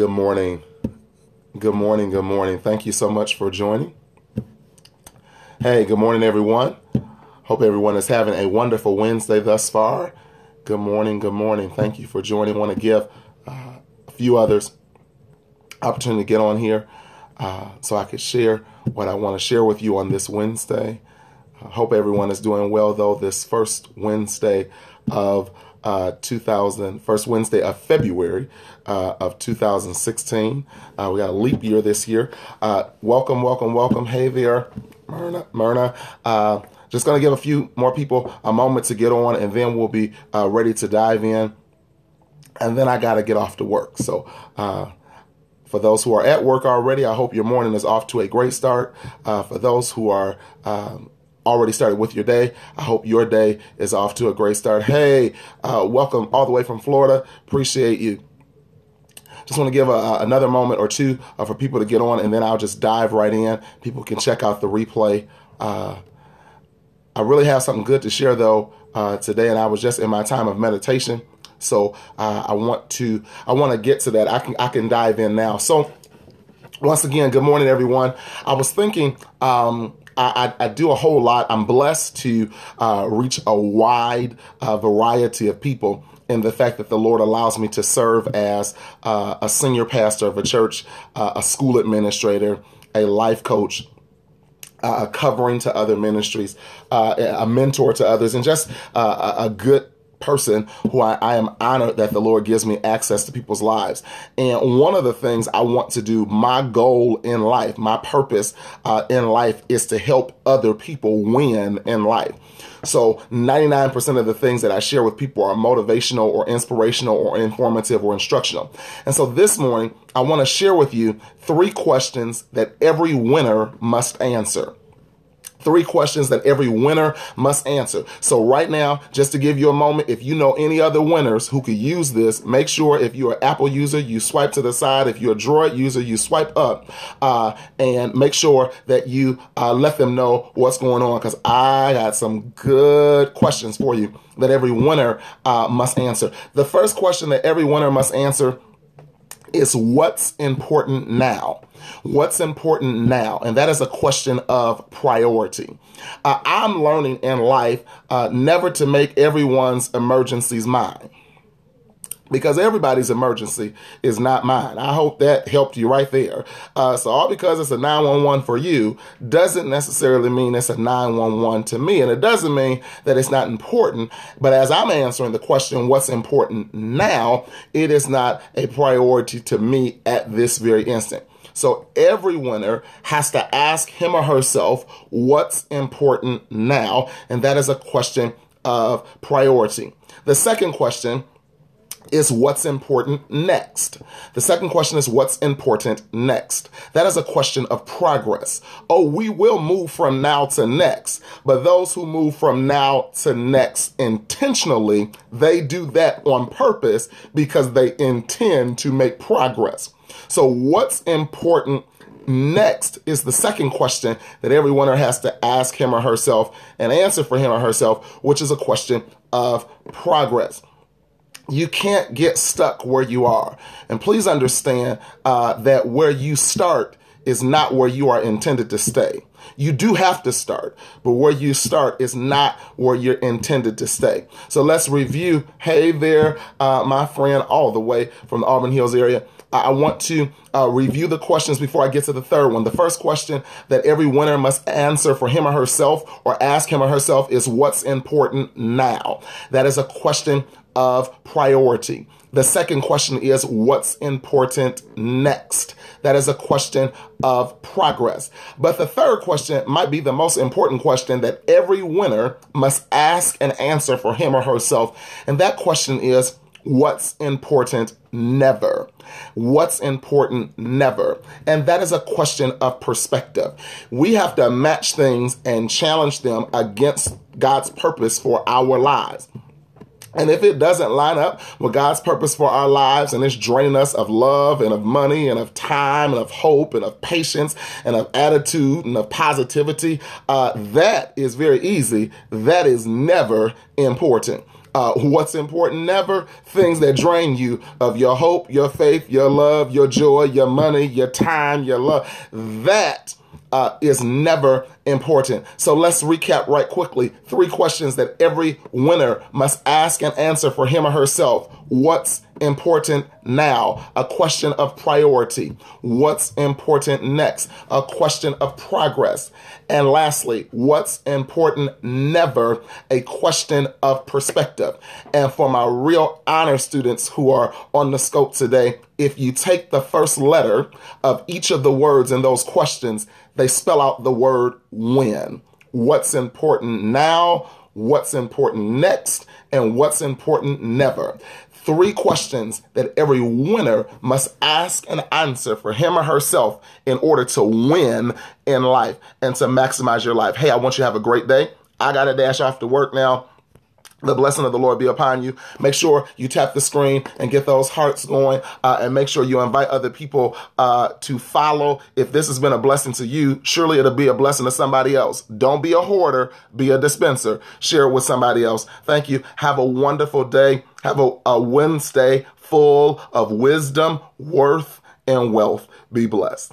Good morning. Good morning. Good morning. Thank you so much for joining. Hey, good morning, everyone. Hope everyone is having a wonderful Wednesday thus far. Good morning. Good morning. Thank you for joining. want to give uh, a few others opportunity to get on here uh, so I could share what I want to share with you on this Wednesday. I hope everyone is doing well, though, this first Wednesday of uh, 2000, first Wednesday of February uh, of 2016. Uh, we got a leap year this year. Uh, welcome, welcome, welcome. Hey there, Myrna. Myrna. Uh, just going to give a few more people a moment to get on, and then we'll be uh, ready to dive in. And then I got to get off to work. So, for those who are at work already, I hope your morning is off to a great start. for those who are um, already started with your day. I hope your day is off to a great start. Hey, uh, welcome all the way from Florida. Appreciate you. Just want to give a, another moment or two uh, for people to get on, and then I'll just dive right in. People can check out the replay. Uh, I really have something good to share though uh, today, and I was just in my time of meditation, so uh, I want to I want to get to that. I can I can dive in now. So once again, good morning, everyone. I was thinking. Um, I, I, do a whole lot. I'm blessed to uh, reach a wide uh, variety of people in the fact that the Lord allows me to serve as uh, a senior pastor of a church, uh, a school administrator, a life coach, uh, a covering to other ministries, uh, a mentor to others, and just uh, a good person who I, I, am honored that the Lord gives me access to people's lives. And one of the things I want to do, my goal in life, my purpose uh, in life is to help other people win in life. So 99% of the things that I share with people are motivational or inspirational or informative or instructional. And so this morning, I want to share with you three questions that every winner must answer three questions that every winner must answer. So right now, just to give you a moment, if you know any other winners who could use this, make sure if you're an Apple user, you swipe to the side. If you're a Droid user, you swipe up, uh, and make sure that you uh, let them know what's going on because I got some good questions for you that every winner uh, must answer. The first question that every winner must answer is what's important now. What's important now? And that is a question of priority. Uh, I'm learning in life uh, never to make everyone's emergencies mine because everybody's emergency is not mine. I hope that helped you right there. Uh, so all because it's a 911 for you doesn't necessarily mean it's a 911 to me. And it doesn't mean that it's not important. But as I'm answering the question, what's important now, it is not a priority to me at this very instant. So every winner has to ask him or herself what's important now. And that is a question of priority. The second question is what's important next. The second question is what's important next. That is a question of progress. Oh, we will move from now to next, but those who move from now to next intentionally, they do that on purpose because they intend to make progress. So what's important next is the second question that every winner has to ask him or herself and answer for him or herself, which is a question of progress you can't get stuck where you are. And please understand uh, that where you start is not where you are intended to stay. You do have to start, but where you start is not where you're intended to stay. So let's review. Hey there, uh, my friend, all the way from the Auburn Hills area. I want to uh, review the questions before I get to the third one. The first question that every winner must answer for him or herself or ask him or herself is what's important now? That is a question of priority. The second question is what's important next? That is a question of progress. But the third question might be the most important question that every winner must ask and answer for him or herself. And that question is what's important never. What's important never. And that is a question of perspective. We have to match things and challenge them against God's purpose for our lives. And if it doesn't line up with God's purpose for our lives and it's draining us of love and of money and of time and of hope and of patience and of attitude and of positivity, uh, that is very easy. That is never important. Uh, what's important never? Things that drain you of your hope, your faith, your love, your joy, your money, your time, your love. That uh, is never important. So let's recap right quickly. Three questions that every winner must ask and answer for him or herself. What's important now? A question of priority. What's important next? A question of progress. And lastly, what's important never? A question of perspective. And for my real honor students who are on the scope today, if you take the first letter of each of the words in those questions, they spell out the word when. What's important now, what's important next, and what's important never. Three questions that every winner must ask and answer for him or herself in order to win in life and to maximize your life. Hey, I want you to have a great day. I got to dash off to work now. The blessing of the Lord be upon you. Make sure you tap the screen and get those hearts going, uh, and make sure you invite other people uh, to follow. If this has been a blessing to you, surely it'll be a blessing to somebody else. Don't be a hoarder, be a dispenser. Share it with somebody else. Thank you. Have a wonderful day. Have a, a Wednesday full of wisdom, worth, and wealth. Be blessed.